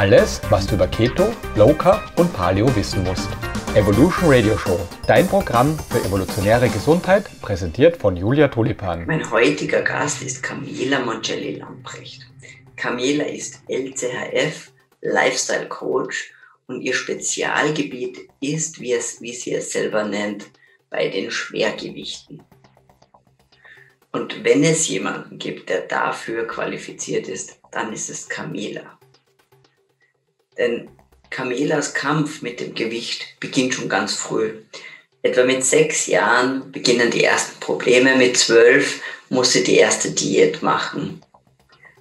Alles, was du über Keto, Low Carb und Paleo wissen musst. Evolution Radio Show, dein Programm für evolutionäre Gesundheit, präsentiert von Julia Tulipan. Mein heutiger Gast ist Camila Moncelli Lamprecht. Camila ist LCHF, Lifestyle Coach und ihr Spezialgebiet ist, wie, es, wie sie es selber nennt, bei den Schwergewichten. Und wenn es jemanden gibt, der dafür qualifiziert ist, dann ist es Camila. Denn Camilas Kampf mit dem Gewicht beginnt schon ganz früh. Etwa mit sechs Jahren beginnen die ersten Probleme. Mit zwölf muss sie die erste Diät machen.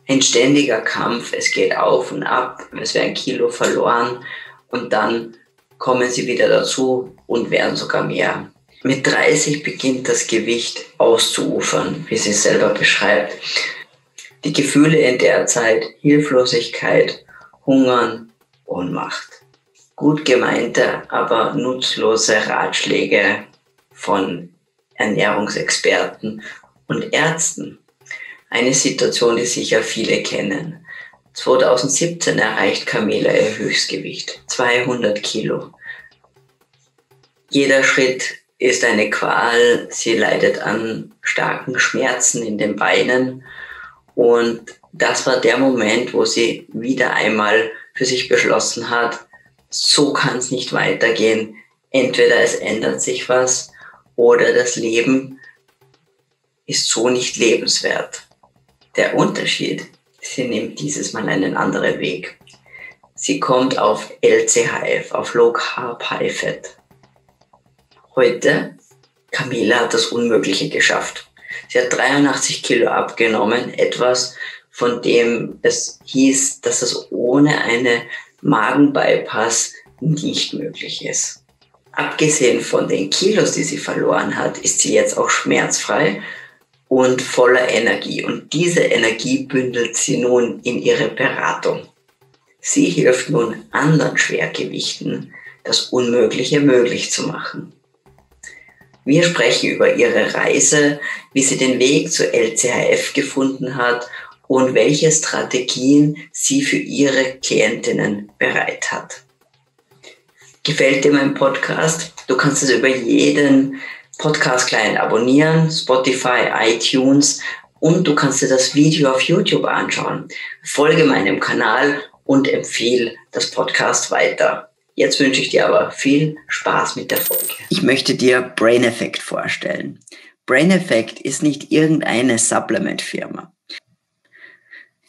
Ein ständiger Kampf, es geht auf und ab, es wird ein Kilo verloren und dann kommen sie wieder dazu und werden sogar mehr. Mit 30 beginnt das Gewicht auszuufern, wie sie selber beschreibt. Die Gefühle in der Zeit, Hilflosigkeit, Hungern, Ohnmacht. Gut gemeinte, aber nutzlose Ratschläge von Ernährungsexperten und Ärzten. Eine Situation, die sicher viele kennen. 2017 erreicht Camilla ihr Höchstgewicht, 200 Kilo. Jeder Schritt ist eine Qual, sie leidet an starken Schmerzen in den Beinen und das war der Moment, wo sie wieder einmal für sich beschlossen hat, so kann es nicht weitergehen. Entweder es ändert sich was oder das Leben ist so nicht lebenswert. Der Unterschied, sie nimmt dieses Mal einen anderen Weg. Sie kommt auf LCHF, auf Low Carb High Fat. Heute, Camila hat das Unmögliche geschafft. Sie hat 83 Kilo abgenommen, etwas, von dem es hieß, dass es ohne eine Magenbypass nicht möglich ist. Abgesehen von den Kilos, die sie verloren hat, ist sie jetzt auch schmerzfrei und voller Energie. Und diese Energie bündelt sie nun in ihre Beratung. Sie hilft nun anderen Schwergewichten, das Unmögliche möglich zu machen. Wir sprechen über ihre Reise, wie sie den Weg zur LCHF gefunden hat und welche Strategien sie für ihre Klientinnen bereit hat. Gefällt dir mein Podcast? Du kannst es über jeden Podcast-Client abonnieren, Spotify, iTunes und du kannst dir das Video auf YouTube anschauen. Folge meinem Kanal und empfehle das Podcast weiter. Jetzt wünsche ich dir aber viel Spaß mit der Folge. Ich möchte dir Brain Effect vorstellen. Brain Effect ist nicht irgendeine Supplement-Firma.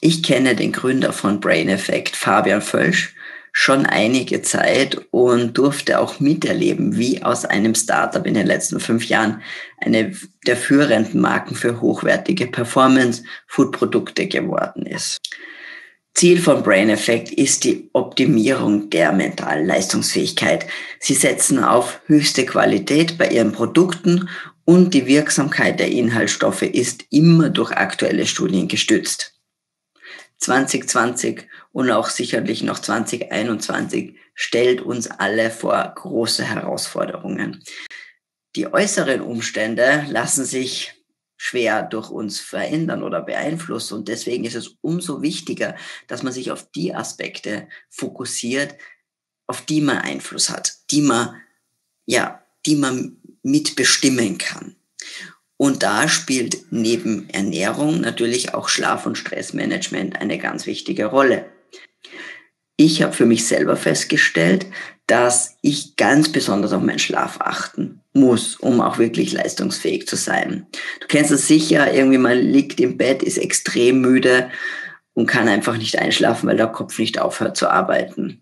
Ich kenne den Gründer von Brain Effect, Fabian Völsch, schon einige Zeit und durfte auch miterleben, wie aus einem Startup in den letzten fünf Jahren eine der führenden Marken für hochwertige Performance-Food-Produkte geworden ist. Ziel von Brain Effect ist die Optimierung der mentalen Leistungsfähigkeit. Sie setzen auf höchste Qualität bei ihren Produkten und die Wirksamkeit der Inhaltsstoffe ist immer durch aktuelle Studien gestützt. 2020 und auch sicherlich noch 2021 stellt uns alle vor große Herausforderungen. Die äußeren Umstände lassen sich schwer durch uns verändern oder beeinflussen. Und deswegen ist es umso wichtiger, dass man sich auf die Aspekte fokussiert, auf die man Einfluss hat, die man, ja, die man mitbestimmen kann. Und da spielt neben Ernährung natürlich auch Schlaf- und Stressmanagement eine ganz wichtige Rolle. Ich habe für mich selber festgestellt, dass ich ganz besonders auf meinen Schlaf achten muss, um auch wirklich leistungsfähig zu sein. Du kennst es sicher, irgendwie man liegt im Bett, ist extrem müde und kann einfach nicht einschlafen, weil der Kopf nicht aufhört zu arbeiten.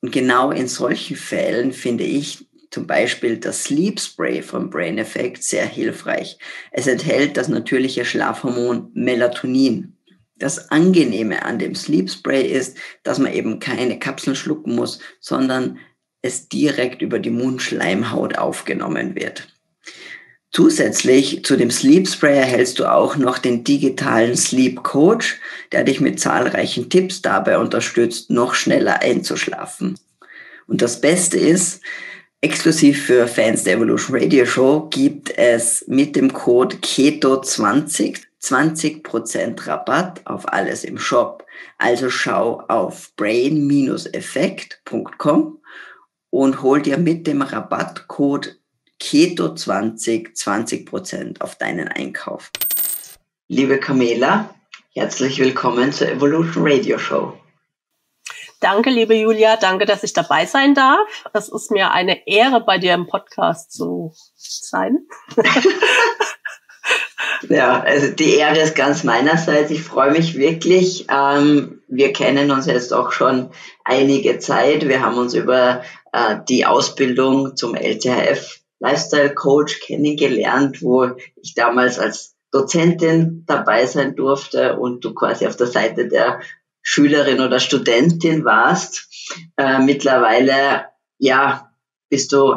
Und genau in solchen Fällen finde ich zum Beispiel das Sleep Spray von Brain Effect sehr hilfreich. Es enthält das natürliche Schlafhormon Melatonin. Das Angenehme an dem Sleep Spray ist, dass man eben keine Kapseln schlucken muss, sondern es direkt über die Mundschleimhaut aufgenommen wird. Zusätzlich zu dem Sleep Spray erhältst du auch noch den digitalen Sleep Coach, der dich mit zahlreichen Tipps dabei unterstützt, noch schneller einzuschlafen. Und das Beste ist, Exklusiv für Fans der Evolution Radio Show gibt es mit dem Code KETO20 20% Rabatt auf alles im Shop. Also schau auf brain-effekt.com und hol dir mit dem Rabattcode Keto20 20% auf deinen Einkauf. Liebe Camela, herzlich willkommen zur Evolution Radio Show. Danke, liebe Julia. Danke, dass ich dabei sein darf. Es ist mir eine Ehre, bei dir im Podcast zu sein. ja, also die Ehre ist ganz meinerseits. Ich freue mich wirklich. Ähm, wir kennen uns jetzt auch schon einige Zeit. Wir haben uns über äh, die Ausbildung zum LTHF Lifestyle Coach kennengelernt, wo ich damals als Dozentin dabei sein durfte und du quasi auf der Seite der Schülerin oder Studentin warst. Äh, mittlerweile, ja, bist du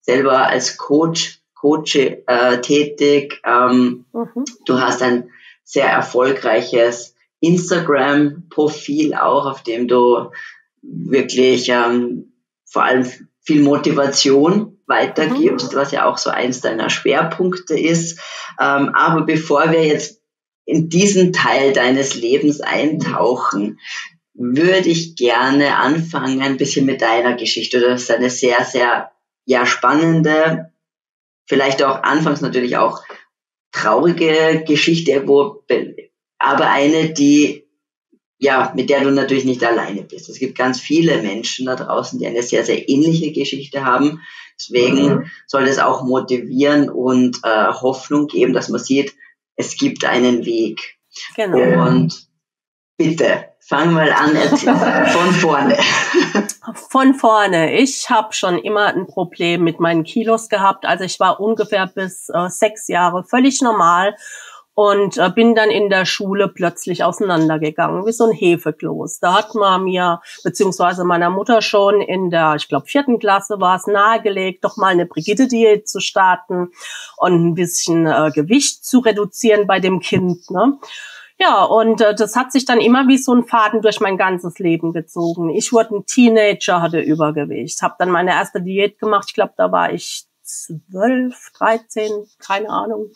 selber als Coach, Coach äh, tätig. Ähm, mhm. Du hast ein sehr erfolgreiches Instagram-Profil auch, auf dem du wirklich ähm, vor allem viel Motivation weitergibst, mhm. was ja auch so eins deiner Schwerpunkte ist. Ähm, aber bevor wir jetzt in diesen Teil deines Lebens eintauchen, würde ich gerne anfangen, ein bisschen mit deiner Geschichte. Das ist eine sehr, sehr ja, spannende, vielleicht auch anfangs natürlich auch traurige Geschichte, wo, aber eine, die ja, mit der du natürlich nicht alleine bist. Es gibt ganz viele Menschen da draußen, die eine sehr, sehr ähnliche Geschichte haben. Deswegen mhm. soll es auch motivieren und äh, Hoffnung geben, dass man sieht, es gibt einen Weg. Genau. Und bitte, fang mal an, von vorne. Von vorne. Ich habe schon immer ein Problem mit meinen Kilos gehabt. Also ich war ungefähr bis äh, sechs Jahre völlig normal und äh, bin dann in der Schule plötzlich auseinandergegangen, wie so ein Hefekloß. Da hat man mir, beziehungsweise meiner Mutter schon in der, ich glaube, vierten Klasse war es nahegelegt, doch mal eine Brigitte-Diät zu starten und ein bisschen äh, Gewicht zu reduzieren bei dem Kind. Ne? Ja, und äh, das hat sich dann immer wie so ein Faden durch mein ganzes Leben gezogen. Ich wurde ein Teenager, hatte Übergewicht, habe dann meine erste Diät gemacht. Ich glaube, da war ich zwölf, dreizehn, keine Ahnung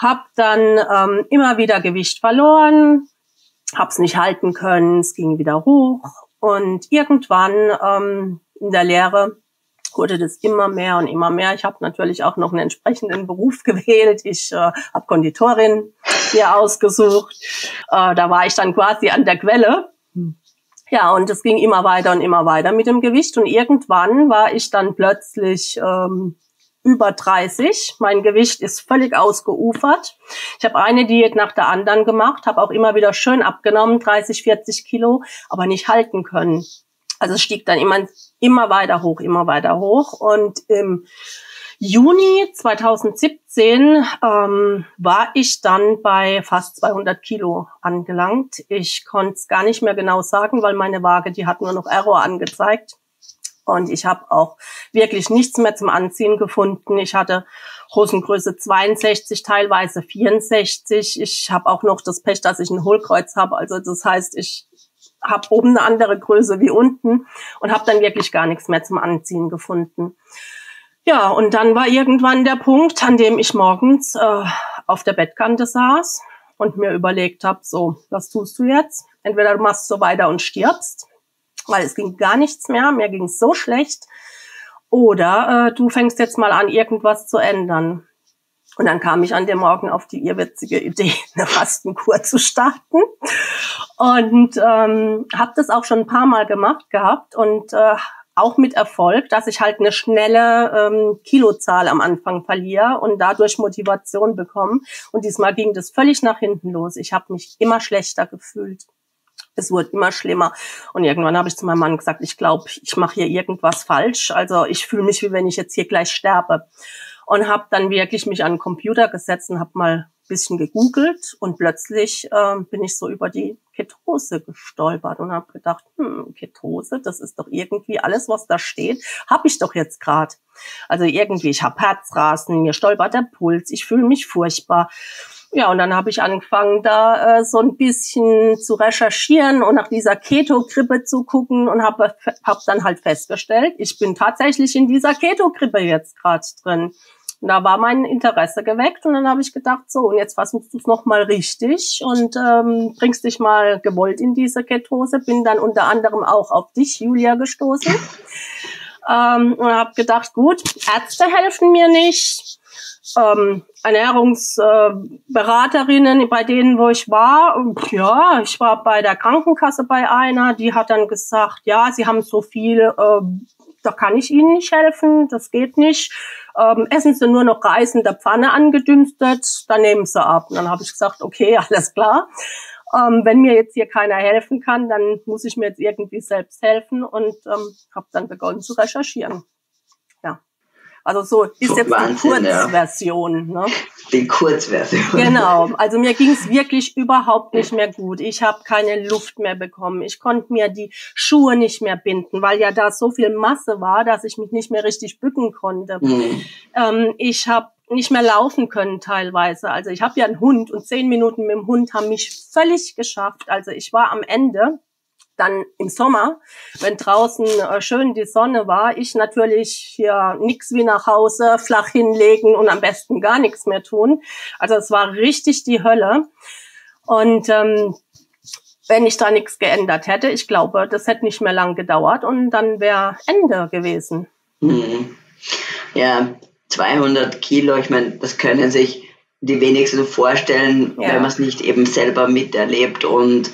habe dann ähm, immer wieder Gewicht verloren, habe es nicht halten können, es ging wieder hoch und irgendwann ähm, in der Lehre wurde das immer mehr und immer mehr. Ich habe natürlich auch noch einen entsprechenden Beruf gewählt. Ich äh, habe Konditorin mir ausgesucht. Äh, da war ich dann quasi an der Quelle. Ja, und es ging immer weiter und immer weiter mit dem Gewicht. Und irgendwann war ich dann plötzlich ähm, über 30. Mein Gewicht ist völlig ausgeufert. Ich habe eine Diät nach der anderen gemacht, habe auch immer wieder schön abgenommen, 30, 40 Kilo, aber nicht halten können. Also es stieg dann immer, immer weiter hoch, immer weiter hoch. Und im Juni 2017 ähm, war ich dann bei fast 200 Kilo angelangt. Ich konnte es gar nicht mehr genau sagen, weil meine Waage, die hat nur noch Error angezeigt. Und ich habe auch wirklich nichts mehr zum Anziehen gefunden. Ich hatte Hosengröße 62, teilweise 64. Ich habe auch noch das Pech, dass ich ein Hohlkreuz habe. Also das heißt, ich habe oben eine andere Größe wie unten und habe dann wirklich gar nichts mehr zum Anziehen gefunden. Ja, und dann war irgendwann der Punkt, an dem ich morgens äh, auf der Bettkante saß und mir überlegt habe, so, was tust du jetzt? Entweder du machst so weiter und stirbst weil es ging gar nichts mehr, mir ging es so schlecht. Oder äh, du fängst jetzt mal an, irgendwas zu ändern. Und dann kam ich an dem Morgen auf die irrwitzige Idee, eine Fastenkur zu starten. Und ähm, habe das auch schon ein paar Mal gemacht gehabt und äh, auch mit Erfolg, dass ich halt eine schnelle ähm, Kilozahl am Anfang verliere und dadurch Motivation bekomme. Und diesmal ging das völlig nach hinten los. Ich habe mich immer schlechter gefühlt es wurde immer schlimmer. Und irgendwann habe ich zu meinem Mann gesagt, ich glaube, ich mache hier irgendwas falsch. Also ich fühle mich, wie wenn ich jetzt hier gleich sterbe. Und habe dann wirklich mich an den Computer gesetzt und habe mal bisschen gegoogelt und plötzlich äh, bin ich so über die Ketose gestolpert und habe gedacht, hm, Ketose, das ist doch irgendwie alles, was da steht, habe ich doch jetzt gerade. Also irgendwie, ich habe Herzrasen, mir stolpert der Puls, ich fühle mich furchtbar. Ja, und dann habe ich angefangen, da äh, so ein bisschen zu recherchieren und nach dieser Keto-Grippe zu gucken und habe hab dann halt festgestellt, ich bin tatsächlich in dieser Keto-Grippe jetzt gerade drin. Und da war mein Interesse geweckt und dann habe ich gedacht, so, und jetzt versuchst du es nochmal richtig und ähm, bringst dich mal gewollt in diese Ketose. Bin dann unter anderem auch auf dich, Julia, gestoßen. Ähm, und habe gedacht, gut, Ärzte helfen mir nicht. Ähm, Ernährungsberaterinnen, äh, bei denen, wo ich war, ja, ich war bei der Krankenkasse bei einer, die hat dann gesagt, ja, sie haben so viel, äh, da kann ich Ihnen nicht helfen, das geht nicht ähm, essen Sie nur noch Reis in der Pfanne angedünstet, dann nehmen Sie ab. Und dann habe ich gesagt, okay, alles klar. Ähm, wenn mir jetzt hier keiner helfen kann, dann muss ich mir jetzt irgendwie selbst helfen und ähm, habe dann begonnen zu recherchieren. Also so ist jetzt Wahnsinn, die Kurzversion. Ja. Ne? Die Kurzversion. Genau. Also mir ging es wirklich überhaupt nicht mehr gut. Ich habe keine Luft mehr bekommen. Ich konnte mir die Schuhe nicht mehr binden, weil ja da so viel Masse war, dass ich mich nicht mehr richtig bücken konnte. Mhm. Ähm, ich habe nicht mehr laufen können teilweise. Also ich habe ja einen Hund und zehn Minuten mit dem Hund haben mich völlig geschafft. Also ich war am Ende dann im Sommer, wenn draußen äh, schön die Sonne war, ich natürlich hier nix wie nach Hause, flach hinlegen und am besten gar nichts mehr tun. Also es war richtig die Hölle. Und ähm, wenn ich da nichts geändert hätte, ich glaube, das hätte nicht mehr lang gedauert und dann wäre Ende gewesen. Mhm. Ja, 200 Kilo, ich meine, das können sich die wenigsten vorstellen, ja. wenn man es nicht eben selber miterlebt und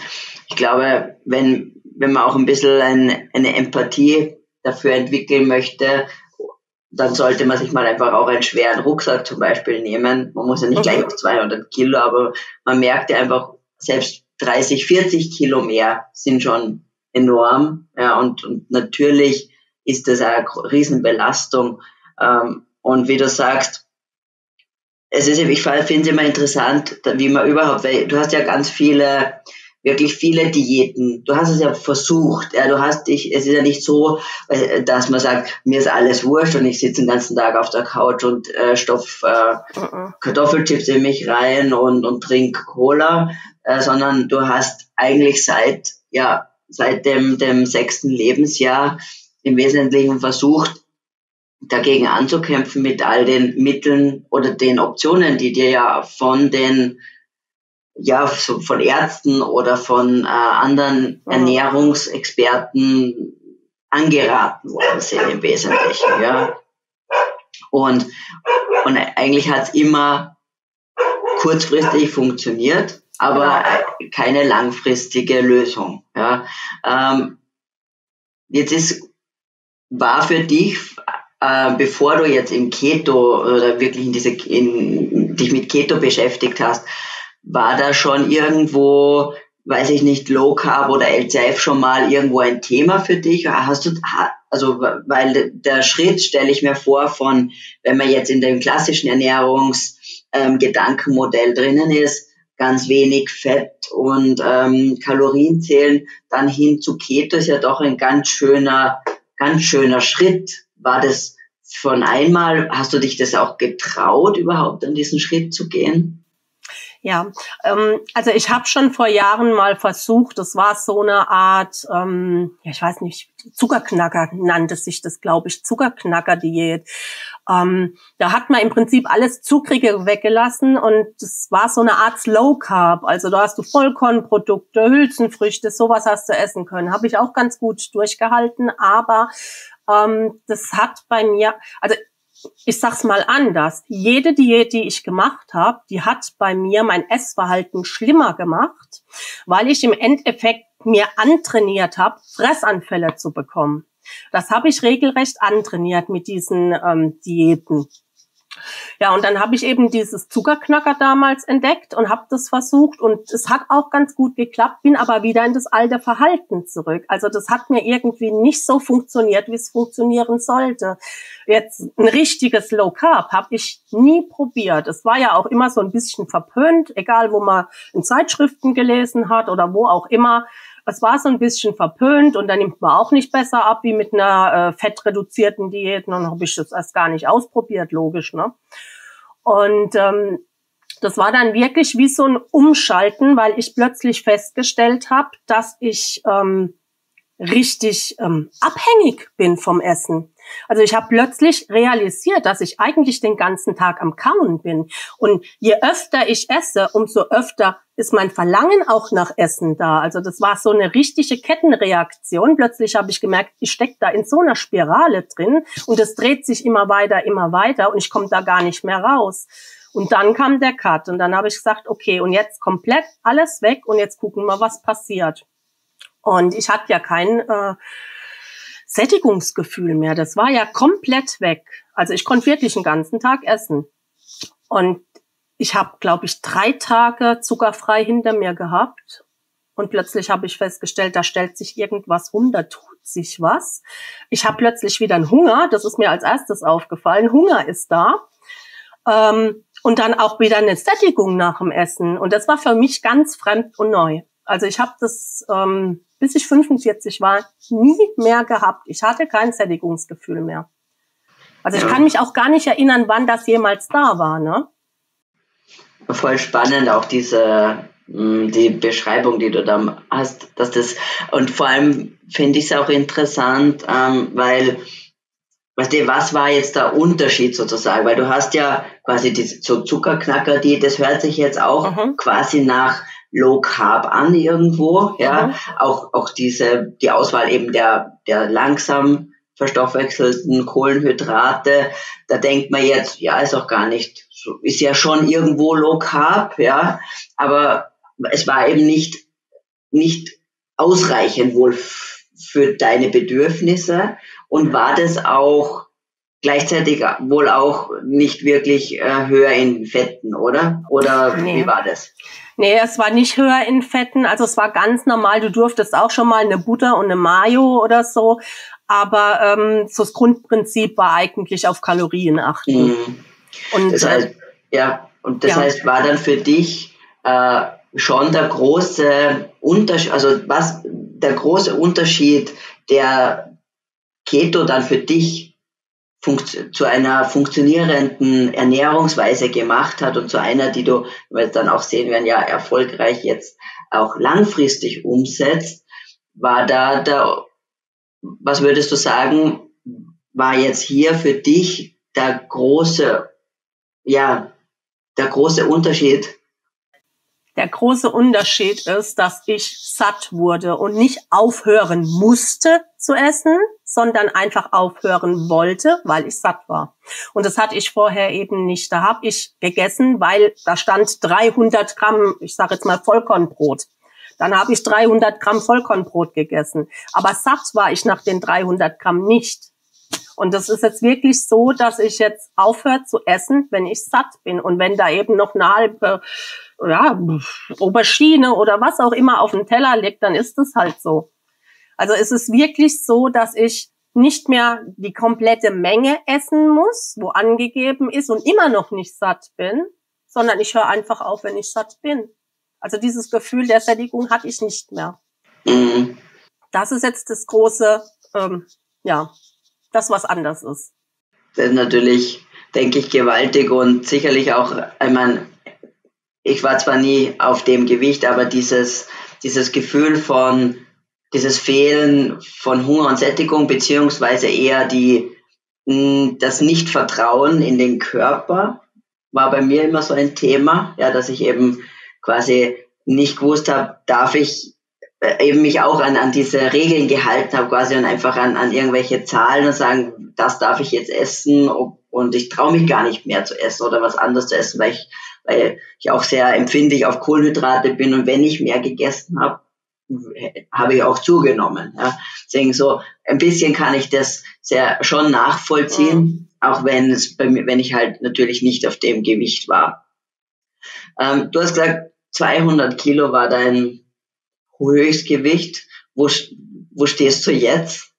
ich glaube, wenn, wenn man auch ein bisschen ein, eine Empathie dafür entwickeln möchte, dann sollte man sich mal einfach auch einen schweren Rucksack zum Beispiel nehmen. Man muss ja nicht gleich auf 200 Kilo, aber man merkt ja einfach, selbst 30, 40 Kilo mehr sind schon enorm. Ja, und, und natürlich ist das eine Riesenbelastung. Ähm, und wie du sagst, es ist, ich finde es immer interessant, wie man überhaupt, weil du hast ja ganz viele wirklich viele Diäten. Du hast es ja versucht. Ja, du hast dich, es ist ja nicht so, äh, dass man sagt, mir ist alles wurscht und ich sitze den ganzen Tag auf der Couch und äh, stopf äh, uh Kartoffelchips in mich rein und, und trink Cola, äh, sondern du hast eigentlich seit, ja, seit dem, dem sechsten Lebensjahr im Wesentlichen versucht, dagegen anzukämpfen mit all den Mitteln oder den Optionen, die dir ja von den ja, so von Ärzten oder von äh, anderen mhm. Ernährungsexperten angeraten worden sind im Wesentlichen, ja. Und, und eigentlich hat es immer kurzfristig funktioniert, aber keine langfristige Lösung, ja. Ähm, jetzt ist, war für dich, äh, bevor du jetzt in Keto oder wirklich in diese, in, dich mit Keto beschäftigt hast, war da schon irgendwo, weiß ich nicht, Low Carb oder LCF schon mal irgendwo ein Thema für dich? Hast du, also, weil der Schritt stelle ich mir vor von, wenn man jetzt in dem klassischen Ernährungsgedankenmodell ähm, drinnen ist, ganz wenig Fett und ähm, Kalorien zählen, dann hin zu Keto ist ja doch ein ganz schöner, ganz schöner Schritt. War das von einmal, hast du dich das auch getraut, überhaupt an diesen Schritt zu gehen? Ja, ähm, also ich habe schon vor Jahren mal versucht, das war so eine Art, ähm, ja, ich weiß nicht, Zuckerknacker nannte sich das, glaube ich, Zuckerknacker-Diät. Ähm, da hat man im Prinzip alles Zuckrige weggelassen und das war so eine Art Slow Carb. Also da hast du Vollkornprodukte, Hülsenfrüchte, sowas hast du essen können. Habe ich auch ganz gut durchgehalten, aber ähm, das hat bei mir, also ich sag's mal anders. Jede Diät, die ich gemacht habe, die hat bei mir mein Essverhalten schlimmer gemacht, weil ich im Endeffekt mir antrainiert habe, Fressanfälle zu bekommen. Das habe ich regelrecht antrainiert mit diesen ähm, Diäten. Ja, und dann habe ich eben dieses Zuckerknacker damals entdeckt und habe das versucht und es hat auch ganz gut geklappt, bin aber wieder in das alte Verhalten zurück. Also das hat mir irgendwie nicht so funktioniert, wie es funktionieren sollte. Jetzt ein richtiges Low Carb habe ich nie probiert. Es war ja auch immer so ein bisschen verpönt, egal wo man in Zeitschriften gelesen hat oder wo auch immer es war so ein bisschen verpönt und dann nimmt man auch nicht besser ab wie mit einer äh, fettreduzierten Diät. Und dann habe ich das erst gar nicht ausprobiert, logisch. Ne? Und ähm, das war dann wirklich wie so ein Umschalten, weil ich plötzlich festgestellt habe, dass ich ähm, richtig ähm, abhängig bin vom Essen. Also ich habe plötzlich realisiert, dass ich eigentlich den ganzen Tag am Kauen bin. Und je öfter ich esse, umso öfter ist mein Verlangen auch nach Essen da. Also das war so eine richtige Kettenreaktion. Plötzlich habe ich gemerkt, ich stecke da in so einer Spirale drin und es dreht sich immer weiter, immer weiter und ich komme da gar nicht mehr raus. Und dann kam der Cut und dann habe ich gesagt, okay, und jetzt komplett alles weg und jetzt gucken wir, was passiert. Und ich hatte ja kein äh, Sättigungsgefühl mehr. Das war ja komplett weg. Also ich konnte wirklich den ganzen Tag essen. Und ich habe, glaube ich, drei Tage zuckerfrei hinter mir gehabt. Und plötzlich habe ich festgestellt, da stellt sich irgendwas um, da tut sich was. Ich habe plötzlich wieder einen Hunger, das ist mir als erstes aufgefallen. Hunger ist da. Ähm, und dann auch wieder eine Sättigung nach dem Essen. Und das war für mich ganz fremd und neu. Also ich habe das, ähm, bis ich 45 war, nie mehr gehabt. Ich hatte kein Sättigungsgefühl mehr. Also ich ja. kann mich auch gar nicht erinnern, wann das jemals da war. Ne? Voll spannend auch diese hm, die Beschreibung, die du da hast, dass das und vor allem finde ich es auch interessant, ähm, weil weißt du, was war jetzt der Unterschied sozusagen? Weil du hast ja quasi diese so Zuckerknacker, die das hört sich jetzt auch mhm. quasi nach Low Carb an irgendwo, ja. Mhm. Auch, auch diese, die Auswahl eben der, der langsam verstoffwechselten Kohlenhydrate, da denkt man jetzt, ja, ist auch gar nicht, ist ja schon irgendwo Low Carb, ja. Aber es war eben nicht, nicht ausreichend wohl für deine Bedürfnisse und war das auch gleichzeitig wohl auch nicht wirklich äh, höher in Fetten, oder? Oder nee. wie war das? Nee, es war nicht höher in Fetten, also es war ganz normal. Du durftest auch schon mal eine Butter und eine Mayo oder so, aber ähm, so das Grundprinzip war eigentlich auf Kalorien achten. Mhm. Und das heißt, äh, ja, und das ja. heißt, war dann für dich äh, schon der große Unterschied, also was der große Unterschied, der Keto dann für dich zu einer funktionierenden Ernährungsweise gemacht hat und zu einer, die du, weil dann auch sehen werden, ja, erfolgreich jetzt auch langfristig umsetzt, war da der, was würdest du sagen, war jetzt hier für dich der große, ja, der große Unterschied? Der große Unterschied ist, dass ich satt wurde und nicht aufhören musste zu essen, sondern einfach aufhören wollte, weil ich satt war. Und das hatte ich vorher eben nicht. Da habe ich gegessen, weil da stand 300 Gramm, ich sage jetzt mal Vollkornbrot. Dann habe ich 300 Gramm Vollkornbrot gegessen. Aber satt war ich nach den 300 Gramm nicht. Und das ist jetzt wirklich so, dass ich jetzt aufhöre zu essen, wenn ich satt bin. Und wenn da eben noch eine halbe ja, Aubergine oder was auch immer auf dem Teller liegt, dann ist es halt so. Also es ist wirklich so, dass ich nicht mehr die komplette Menge essen muss, wo angegeben ist und immer noch nicht satt bin, sondern ich höre einfach auf, wenn ich satt bin. Also dieses Gefühl der Sättigung hatte ich nicht mehr. Mhm. Das ist jetzt das große, ähm, ja, das was anders ist. Das ist natürlich, denke ich, gewaltig und sicherlich auch, ich meine, ich war zwar nie auf dem Gewicht, aber dieses, dieses Gefühl von, dieses Fehlen von Hunger und Sättigung, beziehungsweise eher die, hm, das Nichtvertrauen in den Körper, war bei mir immer so ein Thema, ja, dass ich eben quasi nicht gewusst habe, darf ich äh, eben mich auch an, an diese Regeln gehalten habe, quasi und einfach an, an irgendwelche Zahlen und sagen, das darf ich jetzt essen und ich traue mich gar nicht mehr zu essen oder was anderes zu essen, weil ich, weil ich auch sehr empfindlich auf Kohlenhydrate bin und wenn ich mehr gegessen habe, habe ich auch zugenommen. Ja. Deswegen so ein bisschen kann ich das sehr schon nachvollziehen, mhm. auch wenn es bei mir, wenn ich halt natürlich nicht auf dem Gewicht war. Ähm, du hast gesagt, 200 Kilo war dein Höchstgewicht. Wo, wo stehst du jetzt?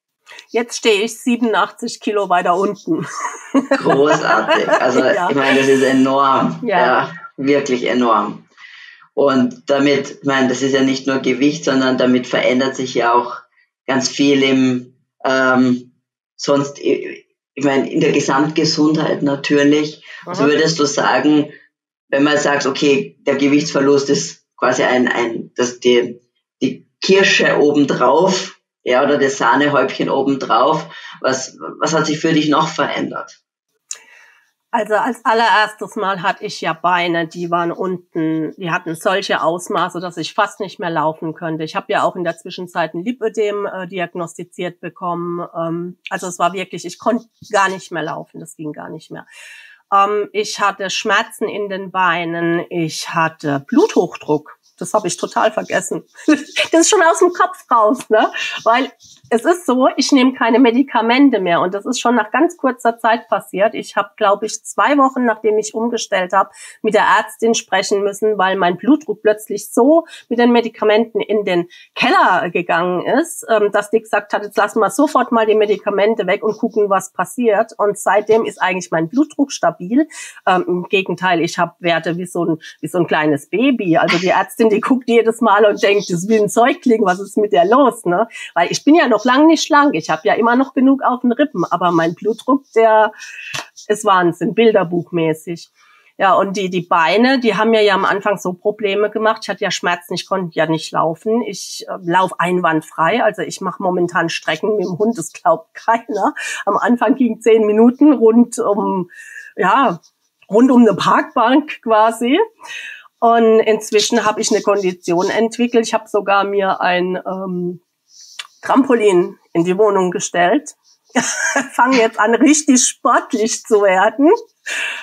Jetzt stehe ich 87 Kilo weiter unten. Großartig. Also ja. ich meine, das ist enorm. Ja. ja. wirklich enorm. Und damit, ich meine, das ist ja nicht nur Gewicht, sondern damit verändert sich ja auch ganz viel im ähm, sonst, ich meine, in der Gesamtgesundheit natürlich. Also würdest du sagen, wenn man sagt, okay, der Gewichtsverlust ist quasi ein, ein, dass die, die Kirsche obendrauf ja, oder das Sahnehäubchen obendrauf. Was, was hat sich für dich noch verändert? Also als allererstes Mal hatte ich ja Beine, die waren unten, die hatten solche Ausmaße, dass ich fast nicht mehr laufen könnte. Ich habe ja auch in der Zwischenzeit ein Lipödem äh, diagnostiziert bekommen. Ähm, also es war wirklich, ich konnte gar nicht mehr laufen, das ging gar nicht mehr. Ähm, ich hatte Schmerzen in den Beinen, ich hatte Bluthochdruck. Das habe ich total vergessen. das ist schon aus dem Kopf raus, ne? Weil es ist so, ich nehme keine Medikamente mehr und das ist schon nach ganz kurzer Zeit passiert. Ich habe, glaube ich, zwei Wochen, nachdem ich umgestellt habe, mit der Ärztin sprechen müssen, weil mein Blutdruck plötzlich so mit den Medikamenten in den Keller gegangen ist, ähm, dass die gesagt hat, jetzt lassen wir sofort mal die Medikamente weg und gucken, was passiert. Und seitdem ist eigentlich mein Blutdruck stabil. Ähm, Im Gegenteil, ich habe Werte wie so, ein, wie so ein kleines Baby. Also die Ärztin, die guckt jedes Mal und denkt, das ist wie ein Säugling, was ist mit der los? Ne? Weil ich bin ja noch lang nicht schlank. Ich habe ja immer noch genug auf den Rippen, aber mein Blutdruck, der ist Wahnsinn, bilderbuchmäßig. Ja, und die, die Beine, die haben mir ja am Anfang so Probleme gemacht. Ich hatte ja Schmerzen, ich konnte ja nicht laufen. Ich äh, laufe einwandfrei. Also ich mache momentan Strecken mit dem Hund, das glaubt keiner. Am Anfang ging zehn Minuten rund um, ja, rund um eine Parkbank quasi. Und inzwischen habe ich eine Kondition entwickelt. Ich habe sogar mir ein ähm, Trampolin in die Wohnung gestellt. Fange jetzt an, richtig sportlich zu werden.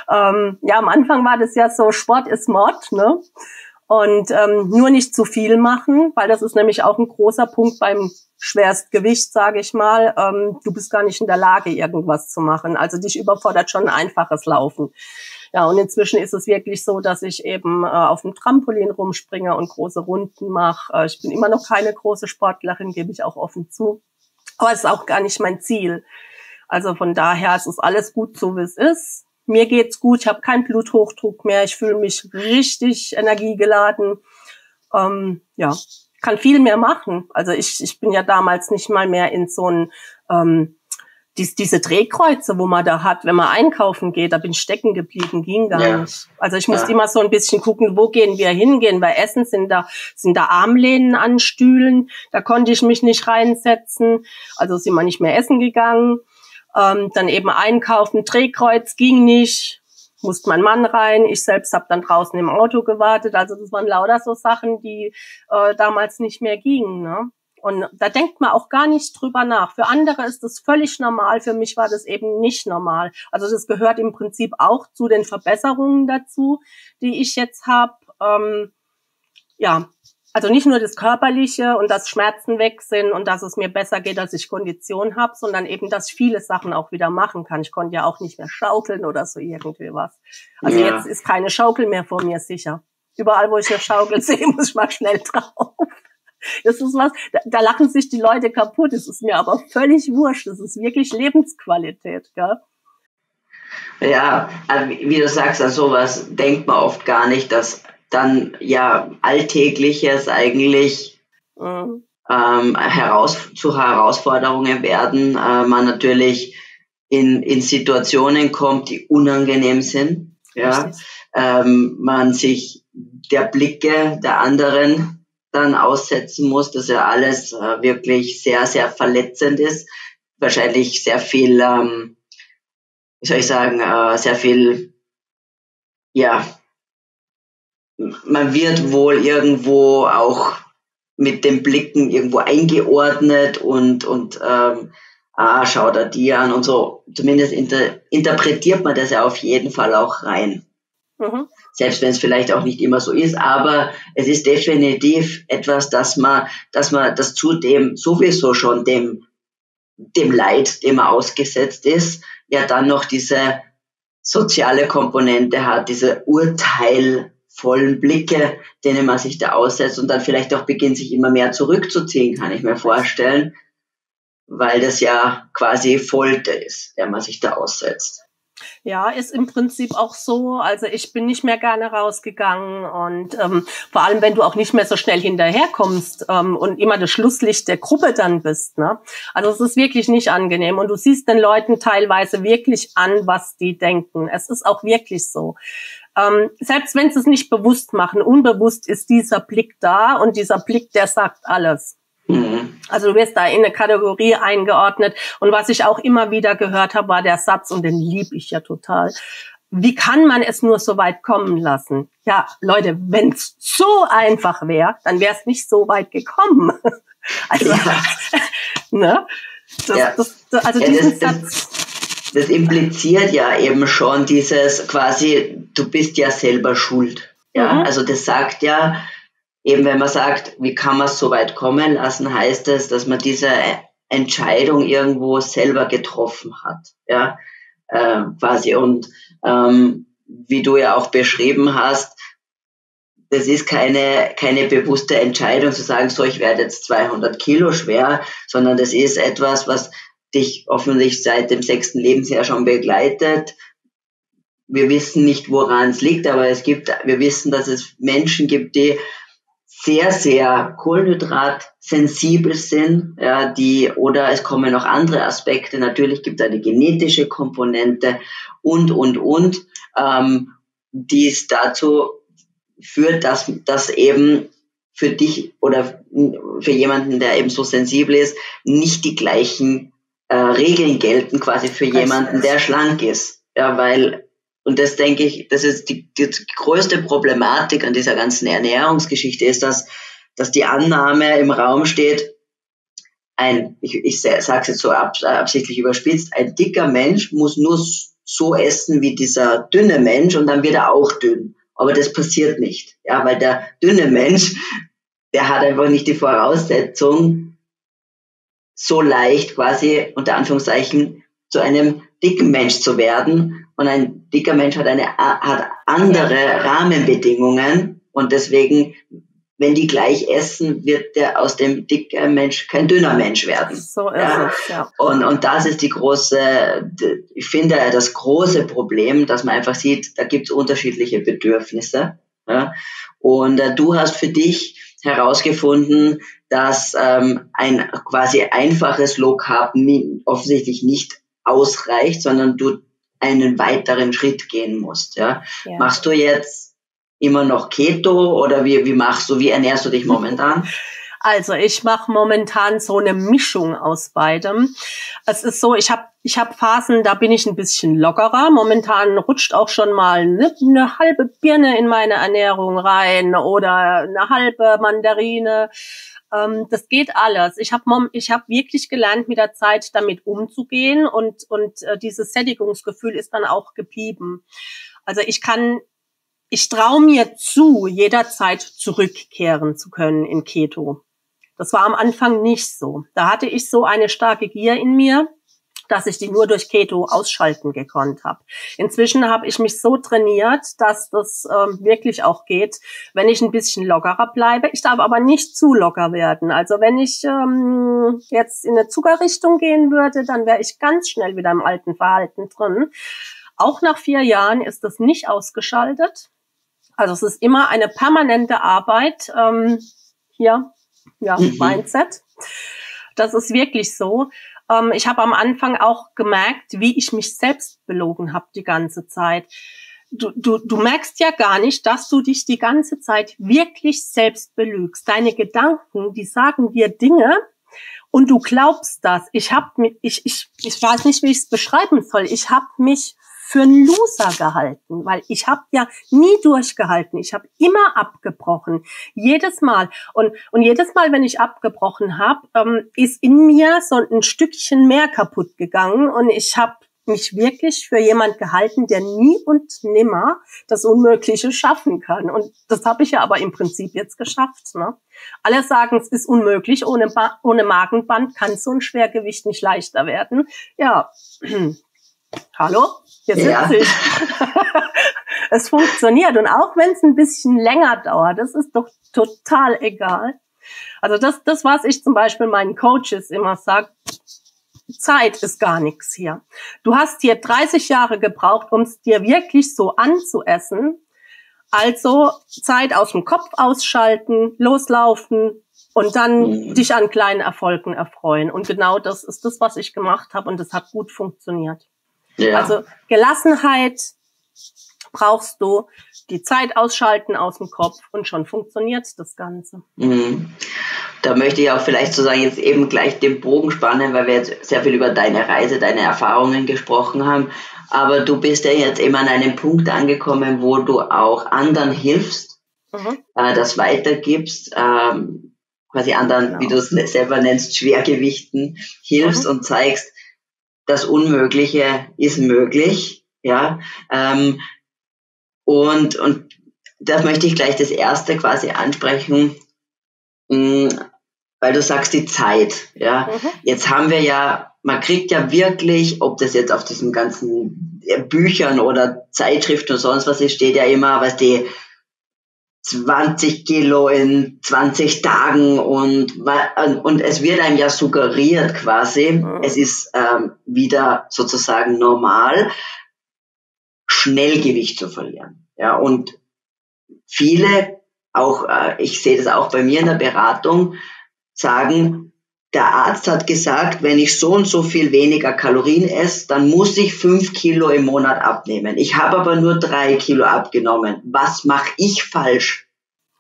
Ähm, ja, am Anfang war das ja so, Sport ist Mord, ne? Und ähm, nur nicht zu viel machen, weil das ist nämlich auch ein großer Punkt beim Schwerstgewicht, sage ich mal. Ähm, du bist gar nicht in der Lage, irgendwas zu machen. Also dich überfordert schon ein einfaches Laufen. Ja, und inzwischen ist es wirklich so, dass ich eben äh, auf dem Trampolin rumspringe und große Runden mache. Äh, ich bin immer noch keine große Sportlerin, gebe ich auch offen zu. Aber es ist auch gar nicht mein Ziel. Also von daher es ist alles gut so, wie es ist. Mir geht's gut, ich habe keinen Bluthochdruck mehr, ich fühle mich richtig energiegeladen. Ähm, ja, kann viel mehr machen. Also ich, ich bin ja damals nicht mal mehr in so ein ähm, dies, diese Drehkreuze, wo man da hat, wenn man einkaufen geht, da bin ich stecken geblieben, ging gar ja. nicht. Also ich musste ja. immer so ein bisschen gucken, wo gehen wir hingehen. Bei Essen sind da, sind da Armlehnen an Stühlen, da konnte ich mich nicht reinsetzen. Also sind wir nicht mehr essen gegangen. Ähm, dann eben einkaufen, Drehkreuz ging nicht, musste mein Mann rein. Ich selbst habe dann draußen im Auto gewartet. Also das waren lauter so Sachen, die äh, damals nicht mehr gingen. Ne? Und da denkt man auch gar nicht drüber nach. Für andere ist das völlig normal. Für mich war das eben nicht normal. Also das gehört im Prinzip auch zu den Verbesserungen dazu, die ich jetzt habe. Ähm, ja, also nicht nur das Körperliche und dass Schmerzen weg sind und dass es mir besser geht, als ich Kondition habe, sondern eben, dass ich viele Sachen auch wieder machen kann. Ich konnte ja auch nicht mehr schaukeln oder so irgendwie was. Also ja. jetzt ist keine Schaukel mehr vor mir sicher. Überall, wo ich eine Schaukel sehe, muss ich mal schnell drauf. Das ist was, da, da lachen sich die Leute kaputt. Das ist mir aber völlig wurscht. Das ist wirklich Lebensqualität, gell? Ja, also wie du sagst, an sowas denkt man oft gar nicht, dass dann ja Alltägliches eigentlich mhm. ähm, heraus, zu Herausforderungen werden. Äh, man natürlich in, in Situationen kommt, die unangenehm sind. Ja, ähm, man sich der Blicke der anderen dann aussetzen muss, dass ja alles äh, wirklich sehr, sehr verletzend ist. Wahrscheinlich sehr viel, ähm, wie soll ich sagen, äh, sehr viel, ja, man wird wohl irgendwo auch mit den Blicken irgendwo eingeordnet und, und ähm, ah, schau da die an und so. Zumindest inter interpretiert man das ja auf jeden Fall auch rein. Mhm selbst wenn es vielleicht auch nicht immer so ist, aber es ist definitiv etwas, dass man, dass man das zudem sowieso schon dem, dem Leid, dem er ausgesetzt ist, ja dann noch diese soziale Komponente hat, diese urteilvollen Blicke, denen man sich da aussetzt und dann vielleicht auch beginnt, sich immer mehr zurückzuziehen, kann ich mir vorstellen, weil das ja quasi Folter ist, der man sich da aussetzt. Ja, ist im Prinzip auch so. Also ich bin nicht mehr gerne rausgegangen und ähm, vor allem, wenn du auch nicht mehr so schnell hinterherkommst ähm, und immer das Schlusslicht der Gruppe dann bist. Ne? Also es ist wirklich nicht angenehm und du siehst den Leuten teilweise wirklich an, was die denken. Es ist auch wirklich so. Ähm, selbst wenn sie es nicht bewusst machen, unbewusst ist dieser Blick da und dieser Blick, der sagt alles. Mhm. Also du wirst da in eine Kategorie eingeordnet. Und was ich auch immer wieder gehört habe, war der Satz, und den lieb ich ja total. Wie kann man es nur so weit kommen lassen? Ja, Leute, wenn es so einfach wäre, dann wäre es nicht so weit gekommen. Also, ja. ne? Das, ja. das, also ja, diesen das, Satz. Das impliziert ja eben schon dieses quasi, du bist ja selber schuld. Ja, mhm. also das sagt ja, eben wenn man sagt, wie kann man es so weit kommen lassen, heißt es, dass man diese Entscheidung irgendwo selber getroffen hat. Ja, äh, quasi. Und ähm, wie du ja auch beschrieben hast, das ist keine, keine bewusste Entscheidung zu sagen, so, ich werde jetzt 200 Kilo schwer, sondern das ist etwas, was dich hoffentlich seit dem sechsten Lebensjahr schon begleitet. Wir wissen nicht, woran es liegt, aber es gibt, wir wissen, dass es Menschen gibt, die sehr, sehr kohlenhydratsensibel sind, ja, die, oder es kommen noch andere Aspekte. Natürlich gibt es eine genetische Komponente und, und, und, ähm, die es dazu führt, dass, dass eben für dich oder für jemanden, der eben so sensibel ist, nicht die gleichen äh, Regeln gelten, quasi für jemanden, der schlank ist. Ja, weil und das denke ich, das ist die, die größte Problematik an dieser ganzen Ernährungsgeschichte ist, dass, dass die Annahme im Raum steht, ein, ich, ich sage es jetzt so absichtlich überspitzt, ein dicker Mensch muss nur so essen wie dieser dünne Mensch und dann wird er auch dünn. Aber das passiert nicht, ja, weil der dünne Mensch, der hat einfach nicht die Voraussetzung, so leicht quasi unter Anführungszeichen zu einem dicken Mensch zu werden. Und ein dicker Mensch hat eine hat andere Rahmenbedingungen und deswegen, wenn die gleich essen, wird der aus dem dicken Mensch kein dünner Mensch werden. So ist ja. es, ja. Und, und das ist die große, ich finde das große Problem, dass man einfach sieht, da gibt es unterschiedliche Bedürfnisse. Ja. Und äh, du hast für dich herausgefunden, dass ähm, ein quasi einfaches Low Carb offensichtlich nicht ausreicht, sondern du einen weiteren Schritt gehen musst. Ja? ja. Machst du jetzt immer noch Keto oder wie, wie machst du, wie ernährst du dich momentan? Also ich mache momentan so eine Mischung aus beidem. Es ist so, ich habe ich hab Phasen, da bin ich ein bisschen lockerer. Momentan rutscht auch schon mal eine, eine halbe Birne in meine Ernährung rein oder eine halbe Mandarine. Ähm, das geht alles. Ich habe ich hab wirklich gelernt, mit der Zeit damit umzugehen und, und äh, dieses Sättigungsgefühl ist dann auch geblieben. Also ich kann, ich traue mir zu, jederzeit zurückkehren zu können in Keto. Das war am Anfang nicht so. Da hatte ich so eine starke Gier in mir, dass ich die nur durch Keto ausschalten gekonnt habe. Inzwischen habe ich mich so trainiert, dass das ähm, wirklich auch geht, wenn ich ein bisschen lockerer bleibe. Ich darf aber nicht zu locker werden. Also wenn ich ähm, jetzt in eine Zuckerrichtung gehen würde, dann wäre ich ganz schnell wieder im alten Verhalten drin. Auch nach vier Jahren ist das nicht ausgeschaltet. Also es ist immer eine permanente Arbeit. Ähm, hier, ja, mhm. Mindset. Das ist wirklich so. Ähm, ich habe am Anfang auch gemerkt, wie ich mich selbst belogen habe die ganze Zeit. Du, du, du merkst ja gar nicht, dass du dich die ganze Zeit wirklich selbst belügst. Deine Gedanken, die sagen dir Dinge und du glaubst das. Ich habe ich, ich, ich weiß nicht, wie ich es beschreiben soll. Ich habe mich für einen Loser gehalten, weil ich habe ja nie durchgehalten. Ich habe immer abgebrochen, jedes Mal. Und, und jedes Mal, wenn ich abgebrochen habe, ähm, ist in mir so ein Stückchen mehr kaputt gegangen und ich habe mich wirklich für jemand gehalten, der nie und nimmer das Unmögliche schaffen kann. Und das habe ich ja aber im Prinzip jetzt geschafft. Ne? Alle sagen, es ist unmöglich, ohne, ba ohne Magenband kann so ein Schwergewicht nicht leichter werden. Ja, hallo, hier sitze ja. ich. es funktioniert. Und auch wenn es ein bisschen länger dauert, das ist doch total egal. Also das, das was ich zum Beispiel meinen Coaches immer sage, Zeit ist gar nichts hier. Du hast hier 30 Jahre gebraucht, um es dir wirklich so anzuessen. Also Zeit aus dem Kopf ausschalten, loslaufen und dann mhm. dich an kleinen Erfolgen erfreuen. Und genau das ist das, was ich gemacht habe und das hat gut funktioniert. Ja. Also Gelassenheit brauchst du, die Zeit ausschalten aus dem Kopf und schon funktioniert das Ganze. Mhm. Da möchte ich auch vielleicht sozusagen jetzt eben gleich den Bogen spannen, weil wir jetzt sehr viel über deine Reise, deine Erfahrungen gesprochen haben. Aber du bist ja jetzt eben an einem Punkt angekommen, wo du auch anderen hilfst, mhm. äh, das weitergibst, ähm, quasi anderen, genau. wie du es selber nennst, Schwergewichten hilfst mhm. und zeigst, das Unmögliche ist möglich, ja. Ähm, und, und das möchte ich gleich das erste quasi ansprechen, mh, mm, weil du sagst die Zeit, ja. Mhm. Jetzt haben wir ja, man kriegt ja wirklich, ob das jetzt auf diesen ganzen Büchern oder Zeitschriften und sonst was ist, steht ja immer, was die 20 Kilo in 20 Tagen und, und es wird einem ja suggeriert quasi, mhm. es ist ähm, wieder sozusagen normal, schnell Gewicht zu verlieren. Ja, und viele, auch äh, ich sehe das auch bei mir in der Beratung, sagen, der Arzt hat gesagt, wenn ich so und so viel weniger Kalorien esse, dann muss ich fünf Kilo im Monat abnehmen. Ich habe aber nur drei Kilo abgenommen. Was mache ich falsch?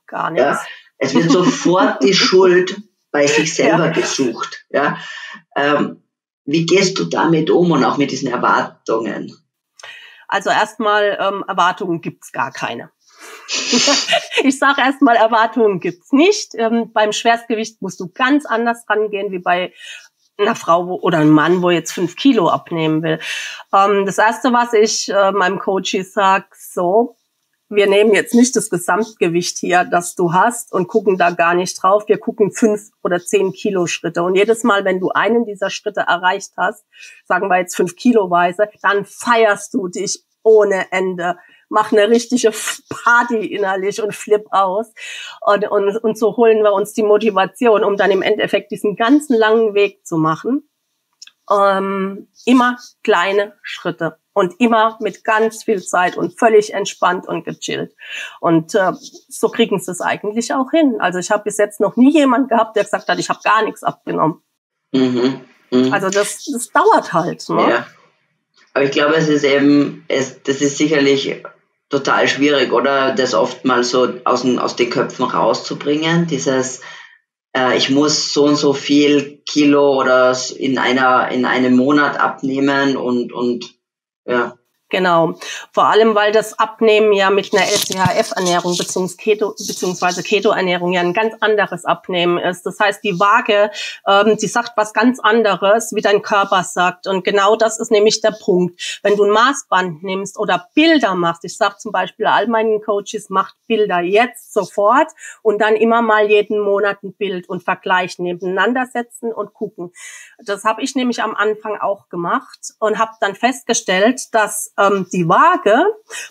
Gar nichts. Ja, es wird sofort die Schuld bei sich selber ja. gesucht. Ja, ähm, wie gehst du damit um und auch mit diesen Erwartungen? Also erstmal ähm, Erwartungen gibt's gar keine. ich sage erstmal, Erwartungen gibt's nicht. Ähm, beim Schwerstgewicht musst du ganz anders rangehen wie bei einer Frau wo, oder einem Mann, wo jetzt fünf Kilo abnehmen will. Ähm, das erste, was ich äh, meinem Coach sage, so, wir nehmen jetzt nicht das Gesamtgewicht hier, das du hast und gucken da gar nicht drauf. Wir gucken fünf oder zehn Kilo Schritte. Und jedes Mal, wenn du einen dieser Schritte erreicht hast, sagen wir jetzt fünf Kiloweise, dann feierst du dich ohne Ende mach eine richtige Party innerlich und flip aus. Und, und, und so holen wir uns die Motivation, um dann im Endeffekt diesen ganzen langen Weg zu machen. Ähm, immer kleine Schritte und immer mit ganz viel Zeit und völlig entspannt und gechillt. Und äh, so kriegen sie es eigentlich auch hin. Also ich habe bis jetzt noch nie jemand gehabt, der gesagt hat, ich habe gar nichts abgenommen. Mhm. Mhm. Also das, das dauert halt. Ne? Ja. Aber ich glaube, es ist eben, es, das ist sicherlich total schwierig, oder? Das oft mal so aus den, aus den Köpfen rauszubringen. Dieses, äh, ich muss so und so viel Kilo oder in einer, in einem Monat abnehmen und, und, ja. Genau. Vor allem, weil das Abnehmen ja mit einer LCHF-Ernährung beziehungsweise Keto-Ernährung ja ein ganz anderes Abnehmen ist. Das heißt, die Waage, ähm, die sagt was ganz anderes, wie dein Körper sagt. Und genau das ist nämlich der Punkt. Wenn du ein Maßband nimmst oder Bilder machst, ich sage zum Beispiel all meinen Coaches, macht Bilder jetzt sofort und dann immer mal jeden Monat ein Bild und vergleichen, nebeneinander setzen und gucken. Das habe ich nämlich am Anfang auch gemacht und habe dann festgestellt, dass ähm, die Waage,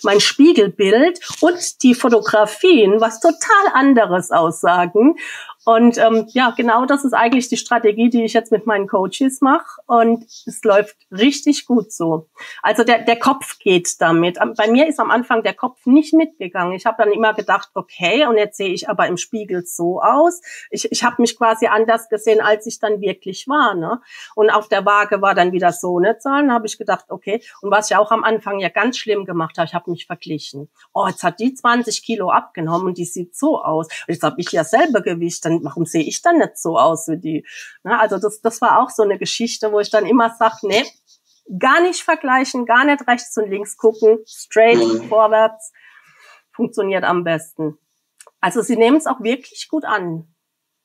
mein Spiegelbild und die Fotografien was total anderes aussagen. Und ähm, ja, genau das ist eigentlich die Strategie, die ich jetzt mit meinen Coaches mache. Und es läuft richtig gut so. Also der, der Kopf geht damit. Bei mir ist am Anfang der Kopf nicht mitgegangen. Ich habe dann immer gedacht, okay, und jetzt sehe ich aber im Spiegel so aus. Ich, ich habe mich quasi anders gesehen, als ich dann wirklich war. Ne? Und auf der Waage war dann wieder so eine Zahl. Dann habe ich gedacht, okay. Und was ich auch am Anfang ja ganz schlimm gemacht habe, ich habe mich verglichen. Oh, jetzt hat die 20 Kilo abgenommen und die sieht so aus. Und jetzt habe ich ja selber Gewicht dann, warum sehe ich dann nicht so aus wie die? Na, also das, das war auch so eine Geschichte, wo ich dann immer sage, nee, gar nicht vergleichen, gar nicht rechts und links gucken, straight mhm. vorwärts, funktioniert am besten. Also sie nehmen es auch wirklich gut an.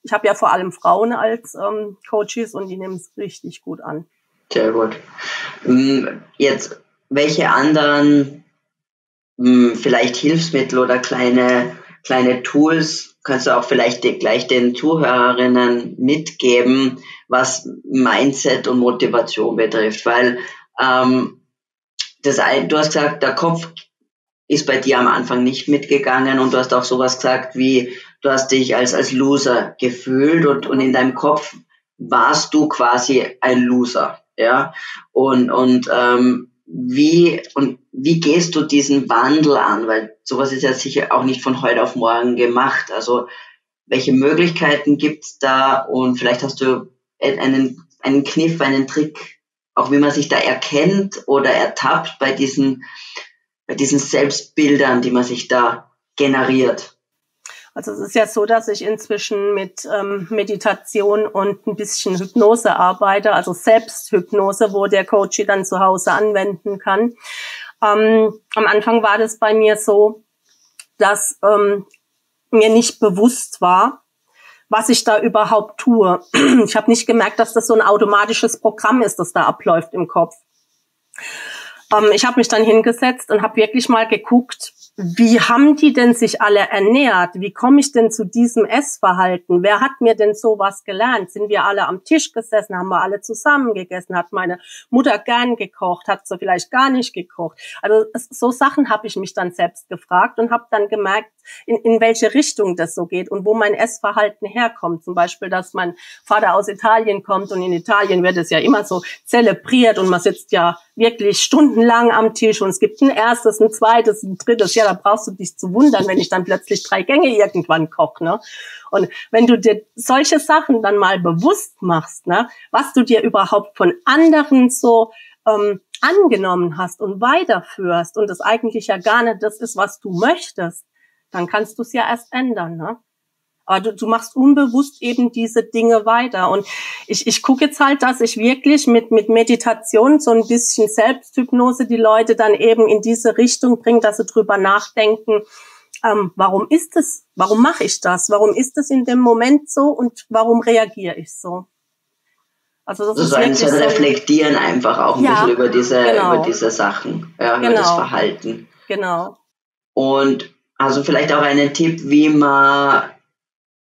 Ich habe ja vor allem Frauen als ähm, Coaches und die nehmen es richtig gut an. Sehr gut. Mm, jetzt, welche anderen mm, vielleicht Hilfsmittel oder kleine, kleine Tools. Kannst du auch vielleicht gleich den Zuhörerinnen mitgeben, was Mindset und Motivation betrifft, weil ähm, das, du hast gesagt, der Kopf ist bei dir am Anfang nicht mitgegangen und du hast auch sowas gesagt wie, du hast dich als, als Loser gefühlt und, und in deinem Kopf warst du quasi ein Loser, ja, und, und ähm, wie, und wie gehst du diesen Wandel an? Weil sowas ist ja sicher auch nicht von heute auf morgen gemacht. Also welche Möglichkeiten gibt's da? Und vielleicht hast du einen, einen Kniff, einen Trick, auch wie man sich da erkennt oder ertappt bei diesen, bei diesen Selbstbildern, die man sich da generiert. Also es ist ja so, dass ich inzwischen mit ähm, Meditation und ein bisschen Hypnose arbeite, also Selbsthypnose, wo der Coach dann zu Hause anwenden kann. Ähm, am Anfang war das bei mir so, dass ähm, mir nicht bewusst war, was ich da überhaupt tue. Ich habe nicht gemerkt, dass das so ein automatisches Programm ist, das da abläuft im Kopf. Ähm, ich habe mich dann hingesetzt und habe wirklich mal geguckt, wie haben die denn sich alle ernährt? Wie komme ich denn zu diesem Essverhalten? Wer hat mir denn sowas gelernt? Sind wir alle am Tisch gesessen? Haben wir alle zusammen gegessen? Hat meine Mutter gern gekocht? Hat sie vielleicht gar nicht gekocht? Also so Sachen habe ich mich dann selbst gefragt und habe dann gemerkt, in, in welche Richtung das so geht und wo mein Essverhalten herkommt. Zum Beispiel, dass mein Vater aus Italien kommt und in Italien wird es ja immer so zelebriert und man sitzt ja wirklich stundenlang am Tisch und es gibt ein erstes, ein zweites, ein drittes. Ja, da brauchst du dich zu wundern, wenn ich dann plötzlich drei Gänge irgendwann koche. Ne? Und wenn du dir solche Sachen dann mal bewusst machst, ne, was du dir überhaupt von anderen so ähm, angenommen hast und weiterführst und das eigentlich ja gar nicht das ist, was du möchtest, dann kannst du es ja erst ändern. Ne? Aber du, du machst unbewusst eben diese Dinge weiter. Und ich, ich gucke jetzt halt, dass ich wirklich mit, mit Meditation so ein bisschen Selbsthypnose die Leute dann eben in diese Richtung bringe, dass sie drüber nachdenken, ähm, warum ist es, warum mache ich das, warum ist es in dem Moment so und warum reagiere ich so. Also das, das ist ein so Reflektieren einfach auch ein ja, bisschen über diese, genau. über diese Sachen, ja, genau. über das genau. Verhalten. Genau. Und also vielleicht auch einen Tipp, wie man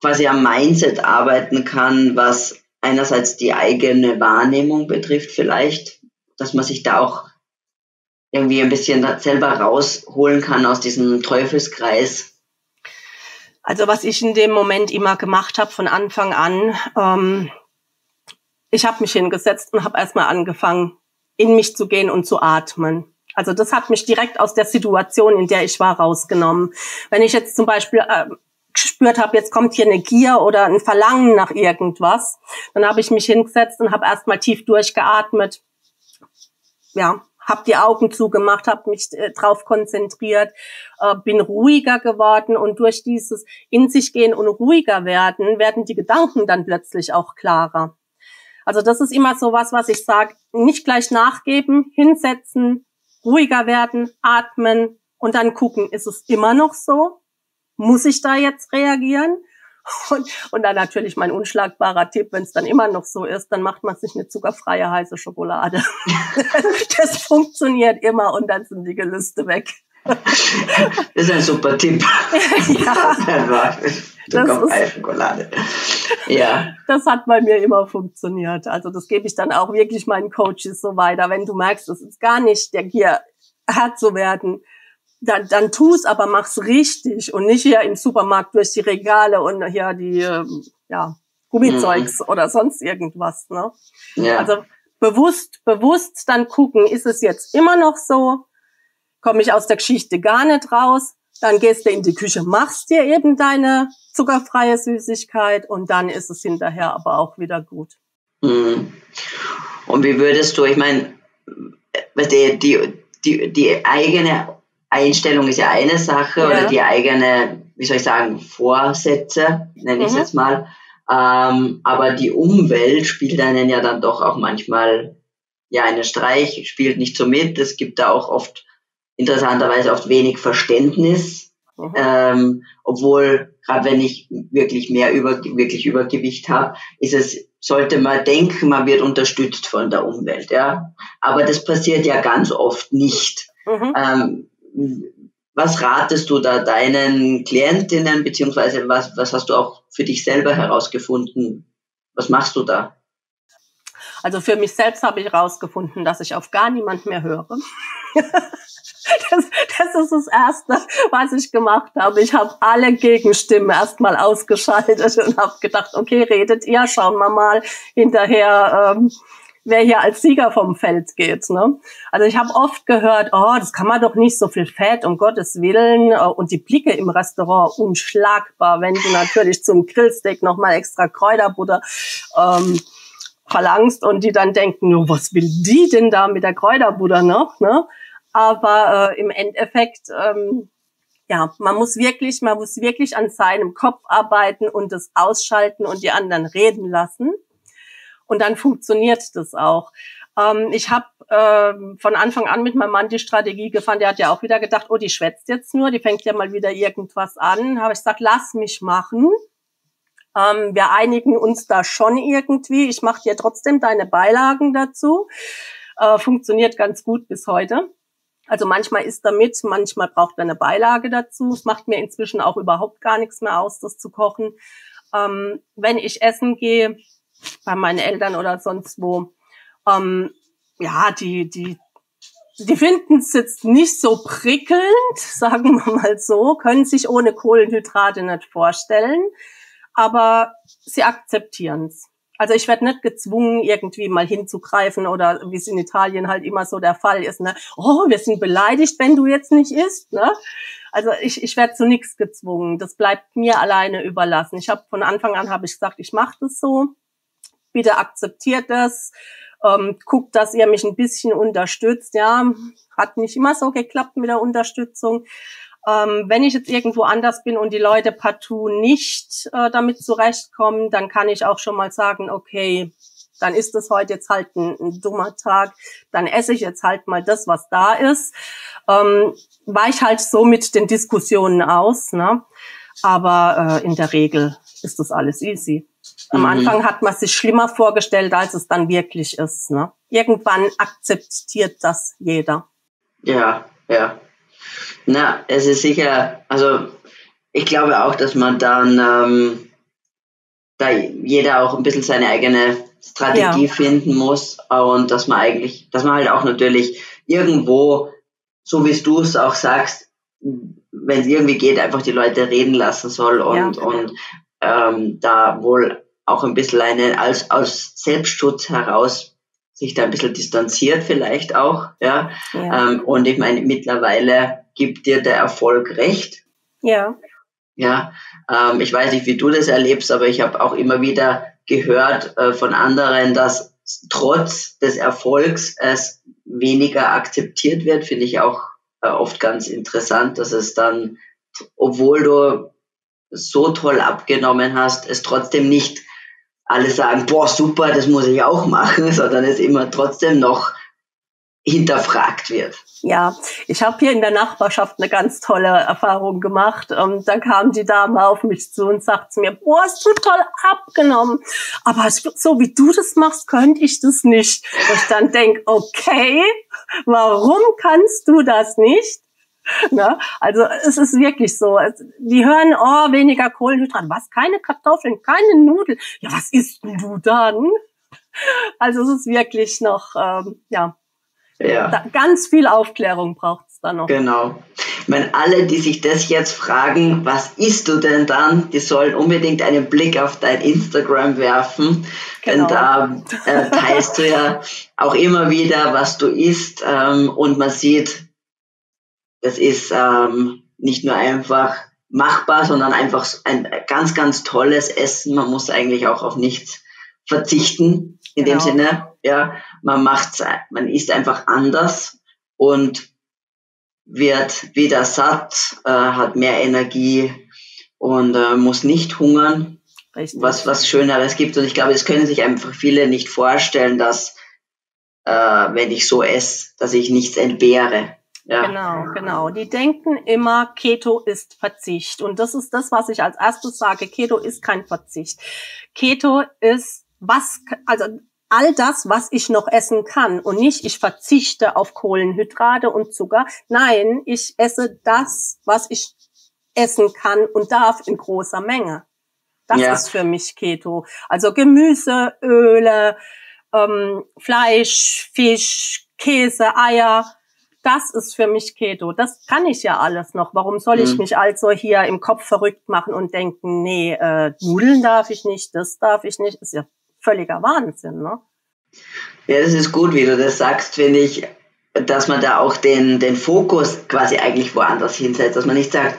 quasi am Mindset arbeiten kann, was einerseits die eigene Wahrnehmung betrifft vielleicht, dass man sich da auch irgendwie ein bisschen selber rausholen kann aus diesem Teufelskreis. Also was ich in dem Moment immer gemacht habe von Anfang an, ähm, ich habe mich hingesetzt und habe erstmal angefangen, in mich zu gehen und zu atmen. Also das hat mich direkt aus der Situation, in der ich war, rausgenommen. Wenn ich jetzt zum Beispiel äh, gespürt habe, jetzt kommt hier eine Gier oder ein Verlangen nach irgendwas, dann habe ich mich hingesetzt und habe erstmal tief durchgeatmet. Ja, habe die Augen zugemacht, habe mich äh, drauf konzentriert, äh, bin ruhiger geworden und durch dieses in sich gehen und ruhiger werden, werden die Gedanken dann plötzlich auch klarer. Also das ist immer so was, was ich sage, nicht gleich nachgeben, hinsetzen, ruhiger werden, atmen und dann gucken, ist es immer noch so? Muss ich da jetzt reagieren? Und, und dann natürlich mein unschlagbarer Tipp, wenn es dann immer noch so ist, dann macht man sich eine zuckerfreie heiße Schokolade. das funktioniert immer und dann sind die Gelüste weg. Das ist ein super Tipp. ja. Das Schokolade. Ja. Das hat bei mir immer funktioniert. Also das gebe ich dann auch wirklich meinen Coaches so weiter. Wenn du merkst, es ist gar nicht der Gier, hart zu werden, dann, dann tu's, aber mach's richtig und nicht hier im Supermarkt durch die Regale und hier die, ähm, ja, Gummizeugs mhm. oder sonst irgendwas, ne? Ja. Also bewusst, bewusst dann gucken, ist es jetzt immer noch so? Komme ich aus der Geschichte gar nicht raus? Dann gehst du in die Küche, machst dir eben deine zuckerfreie Süßigkeit und dann ist es hinterher aber auch wieder gut. Mhm. Und wie würdest du, ich meine, die, die, die, die eigene Einstellung ist ja eine Sache ja. oder die eigene, wie soll ich sagen, Vorsätze, nenne ich es mhm. jetzt mal. Ähm, aber die Umwelt spielt einen ja dann doch auch manchmal ja einen Streich, spielt nicht so mit. Es gibt da auch oft interessanterweise oft wenig Verständnis, mhm. ähm, obwohl gerade wenn ich wirklich mehr über wirklich Übergewicht habe, ist es sollte man denken, man wird unterstützt von der Umwelt, ja. Aber das passiert ja ganz oft nicht. Mhm. Ähm, was ratest du da deinen Klientinnen, beziehungsweise was, was hast du auch für dich selber herausgefunden? Was machst du da? Also für mich selbst habe ich herausgefunden, dass ich auf gar niemand mehr höre. Das, das ist das Erste, was ich gemacht habe. Ich habe alle Gegenstimmen erstmal ausgeschaltet und habe gedacht, okay, redet ihr, schauen wir mal hinterher, ähm, wer hier als Sieger vom Feld geht. Ne? Also ich habe oft gehört, oh, das kann man doch nicht so viel Fett, um Gottes Willen. Äh, und die Blicke im Restaurant unschlagbar, wenn du natürlich zum Grillsteak nochmal extra Kräuterbutter ähm, verlangst und die dann denken, oh, was will die denn da mit der Kräuterbutter noch? Ne? Aber äh, im Endeffekt ähm, ja, man muss wirklich, man muss wirklich an seinem Kopf arbeiten und das ausschalten und die anderen reden lassen. Und dann funktioniert das auch. Ähm, ich habe äh, von Anfang an mit meinem Mann die Strategie gefahren. Der hat ja auch wieder gedacht, oh, die schwätzt jetzt nur, die fängt ja mal wieder irgendwas an. Habe ich gesagt, lass mich machen. Ähm, wir einigen uns da schon irgendwie. Ich mache dir trotzdem deine Beilagen dazu. Äh, funktioniert ganz gut bis heute. Also manchmal ist damit, manchmal braucht man eine Beilage dazu. Es macht mir inzwischen auch überhaupt gar nichts mehr aus, das zu kochen. Ähm, wenn ich essen gehe, bei meinen Eltern oder sonst wo, ähm, ja, die, die, die finden es jetzt nicht so prickelnd, sagen wir mal so, können sich ohne Kohlenhydrate nicht vorstellen, aber sie akzeptieren es. Also ich werde nicht gezwungen, irgendwie mal hinzugreifen oder wie es in Italien halt immer so der Fall ist. Ne? Oh, wir sind beleidigt, wenn du jetzt nicht isst. Ne? Also ich, ich werde zu nichts gezwungen. Das bleibt mir alleine überlassen. Ich habe von Anfang an habe ich gesagt, ich mache das so. Bitte akzeptiert das. Ähm, guckt, dass ihr mich ein bisschen unterstützt. Ja, hat nicht immer so geklappt mit der Unterstützung. Ähm, wenn ich jetzt irgendwo anders bin und die Leute partout nicht äh, damit zurechtkommen, dann kann ich auch schon mal sagen, okay, dann ist es heute jetzt halt ein, ein, dummer Tag, dann esse ich jetzt halt mal das, was da ist. Ähm, ich halt so mit den Diskussionen aus, ne? aber äh, in der Regel ist das alles easy. Am mhm. Anfang hat man sich schlimmer vorgestellt, als es dann wirklich ist. Ne? Irgendwann akzeptiert das jeder. Ja, ja. Na, es ist sicher, also ich glaube auch, dass man dann ähm, da jeder auch ein bisschen seine eigene Strategie ja. finden muss und dass man eigentlich, dass man halt auch natürlich irgendwo, so wie du es auch sagst, wenn es irgendwie geht, einfach die Leute reden lassen soll und, ja. und ähm, da wohl auch ein bisschen eine als aus Selbstschutz heraus sich da ein bisschen distanziert vielleicht auch, ja. ja. Ähm, und ich meine, mittlerweile gibt dir der Erfolg recht. Ja. Ja, ähm, ich weiß nicht, wie du das erlebst, aber ich habe auch immer wieder gehört äh, von anderen, dass trotz des Erfolgs es weniger akzeptiert wird, finde ich auch äh, oft ganz interessant, dass es dann, obwohl du so toll abgenommen hast, es trotzdem nicht alle sagen, boah, super, das muss ich auch machen, sondern es immer trotzdem noch hinterfragt wird. Ja, ich habe hier in der Nachbarschaft eine ganz tolle Erfahrung gemacht. Ähm, da kam die Dame auf mich zu und sagte mir, boah, hast du toll abgenommen. Aber so wie du das machst, könnte ich das nicht. Und ich dann denk, okay, warum kannst du das nicht? Ne? Also es ist wirklich so. Die hören, oh, weniger Kohlenhydrate. Was? Keine Kartoffeln, keine Nudeln. Ja, was isst denn du dann? Also es ist wirklich noch, ähm, ja, ja. Da, ganz viel Aufklärung braucht es da noch. Genau. Ich meine, alle, die sich das jetzt fragen, was isst du denn dann, die sollen unbedingt einen Blick auf dein Instagram werfen. Genau. Denn da äh, teilst du ja auch immer wieder, was du isst. Ähm, und man sieht, das ist ähm, nicht nur einfach machbar, sondern einfach ein ganz, ganz tolles Essen. Man muss eigentlich auch auf nichts verzichten in genau. dem Sinne. Ja, man macht, man isst einfach anders und wird wieder satt, äh, hat mehr Energie und äh, muss nicht hungern, Richtig. was was Schöneres gibt. Und ich glaube, es können sich einfach viele nicht vorstellen, dass äh, wenn ich so esse, dass ich nichts entbehre. Ja. Genau, genau. Die denken immer, Keto ist Verzicht. Und das ist das, was ich als erstes sage. Keto ist kein Verzicht. Keto ist was, also all das, was ich noch essen kann und nicht, ich verzichte auf Kohlenhydrate und Zucker. Nein, ich esse das, was ich essen kann und darf in großer Menge. Das ja. ist für mich Keto. Also Gemüse, Öle, ähm, Fleisch, Fisch, Käse, Eier. Das ist für mich Keto. Das kann ich ja alles noch. Warum soll ich mhm. mich also hier im Kopf verrückt machen und denken, nee, äh, Nudeln darf ich nicht, das darf ich nicht. Ist ja völliger Wahnsinn, ne? Ja, das ist gut, wie du das sagst, finde ich, dass man da auch den, den Fokus quasi eigentlich woanders hinsetzt, dass man nicht sagt,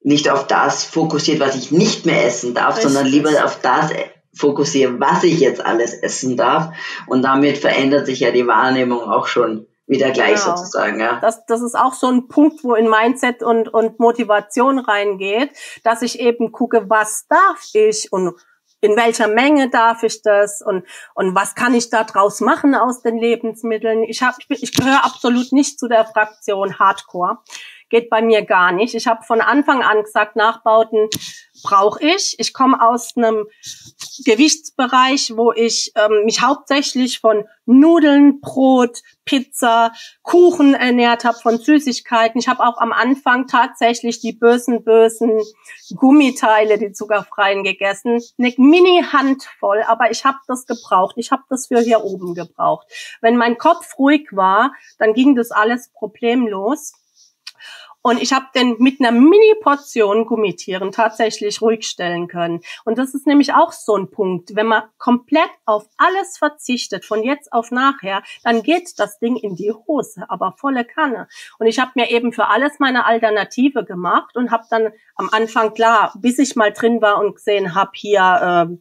nicht auf das fokussiert, was ich nicht mehr essen darf, Richtig. sondern lieber auf das fokussieren, was ich jetzt alles essen darf. Und damit verändert sich ja die Wahrnehmung auch schon wieder gleich genau. sozusagen. Ja. Das, das ist auch so ein Punkt, wo in Mindset und, und Motivation reingeht, dass ich eben gucke, was darf ich und in welcher Menge darf ich das und, und was kann ich da draus machen aus den Lebensmitteln. Ich, hab, ich, ich gehöre absolut nicht zu der Fraktion Hardcore geht bei mir gar nicht. Ich habe von Anfang an gesagt, Nachbauten brauche ich. Ich komme aus einem Gewichtsbereich, wo ich ähm, mich hauptsächlich von Nudeln, Brot, Pizza, Kuchen ernährt habe, von Süßigkeiten. Ich habe auch am Anfang tatsächlich die bösen, bösen Gummiteile, die zuckerfreien gegessen. Eine Mini-Handvoll, aber ich habe das gebraucht. Ich habe das für hier oben gebraucht. Wenn mein Kopf ruhig war, dann ging das alles problemlos. Und ich habe den mit einer Mini-Portion Gummitieren tatsächlich ruhig stellen können. Und das ist nämlich auch so ein Punkt. Wenn man komplett auf alles verzichtet, von jetzt auf nachher, dann geht das Ding in die Hose, aber volle Kanne. Und ich habe mir eben für alles meine Alternative gemacht und habe dann am Anfang, klar, bis ich mal drin war und gesehen habe, hier... Äh,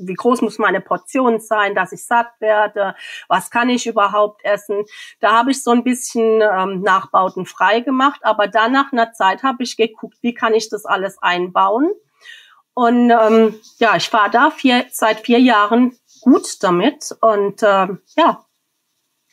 wie groß muss meine Portion sein, dass ich satt werde, was kann ich überhaupt essen. Da habe ich so ein bisschen ähm, Nachbauten frei gemacht, aber dann nach einer Zeit habe ich geguckt, wie kann ich das alles einbauen. Und ähm, ja, ich war da vier, seit vier Jahren gut damit und äh, ja,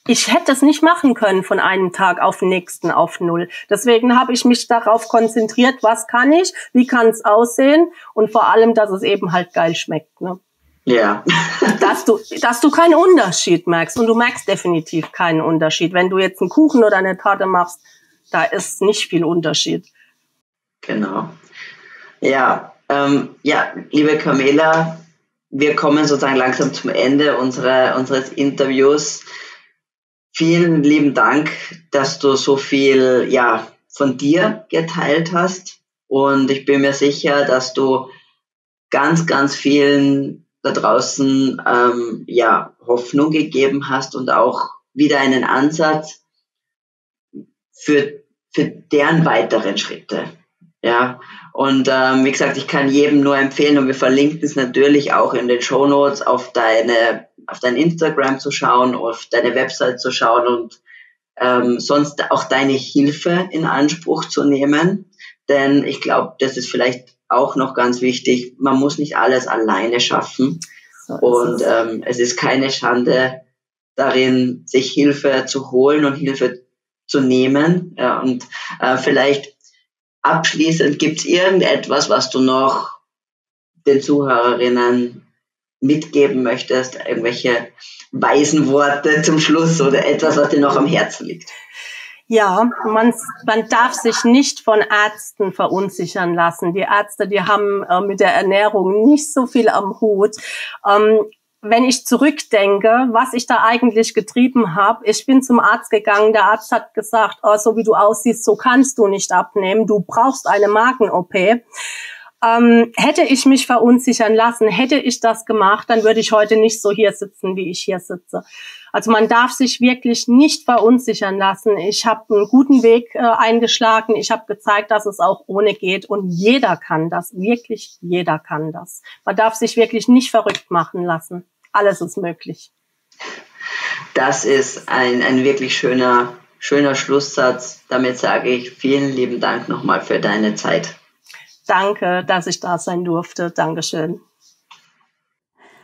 ich hätte es nicht machen können von einem Tag auf den nächsten auf null. Deswegen habe ich mich darauf konzentriert, was kann ich, wie kann es aussehen und vor allem, dass es eben halt geil schmeckt. Ne? Ja. dass du, dass du keinen Unterschied merkst. Und du merkst definitiv keinen Unterschied. Wenn du jetzt einen Kuchen oder eine Torte machst, da ist nicht viel Unterschied. Genau. Ja, ähm, ja, liebe Camela, wir kommen sozusagen langsam zum Ende unserer, unseres Interviews. Vielen lieben Dank, dass du so viel, ja, von dir geteilt hast. Und ich bin mir sicher, dass du ganz, ganz vielen da draußen ähm, ja Hoffnung gegeben hast und auch wieder einen Ansatz für, für deren weiteren Schritte. Ja, und ähm, wie gesagt, ich kann jedem nur empfehlen und wir verlinken es natürlich auch in den Show Notes auf deine, auf dein Instagram zu schauen, auf deine Website zu schauen und ähm, sonst auch deine Hilfe in Anspruch zu nehmen. Denn ich glaube, das ist vielleicht auch noch ganz wichtig, man muss nicht alles alleine schaffen. So und es. Ähm, es ist keine Schande darin, sich Hilfe zu holen und Hilfe zu nehmen. Ja, und äh, vielleicht abschließend gibt es irgendetwas, was du noch den Zuhörerinnen mitgeben möchtest, irgendwelche weisen Worte zum Schluss oder etwas, was dir noch am Herzen liegt. Ja, man, man darf sich nicht von Ärzten verunsichern lassen. Die Ärzte, die haben äh, mit der Ernährung nicht so viel am Hut. Ähm, wenn ich zurückdenke, was ich da eigentlich getrieben habe, ich bin zum Arzt gegangen, der Arzt hat gesagt, oh, so wie du aussiehst, so kannst du nicht abnehmen, du brauchst eine Magen-OP. Ähm, hätte ich mich verunsichern lassen, hätte ich das gemacht, dann würde ich heute nicht so hier sitzen, wie ich hier sitze. Also man darf sich wirklich nicht verunsichern lassen. Ich habe einen guten Weg äh, eingeschlagen. Ich habe gezeigt, dass es auch ohne geht. Und jeder kann das. Wirklich jeder kann das. Man darf sich wirklich nicht verrückt machen lassen. Alles ist möglich. Das ist ein, ein wirklich schöner, schöner Schlusssatz. Damit sage ich vielen lieben Dank nochmal für deine Zeit. Danke, dass ich da sein durfte. Dankeschön.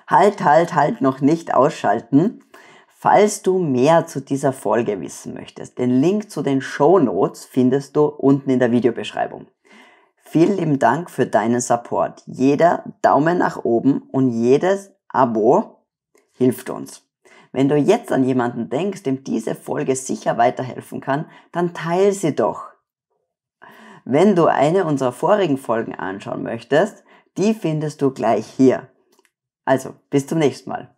Halt, halt, halt, noch nicht ausschalten. Falls du mehr zu dieser Folge wissen möchtest, den Link zu den Show Notes findest du unten in der Videobeschreibung. Vielen lieben Dank für deinen Support. Jeder Daumen nach oben und jedes Abo hilft uns. Wenn du jetzt an jemanden denkst, dem diese Folge sicher weiterhelfen kann, dann teile sie doch. Wenn du eine unserer vorigen Folgen anschauen möchtest, die findest du gleich hier. Also, bis zum nächsten Mal.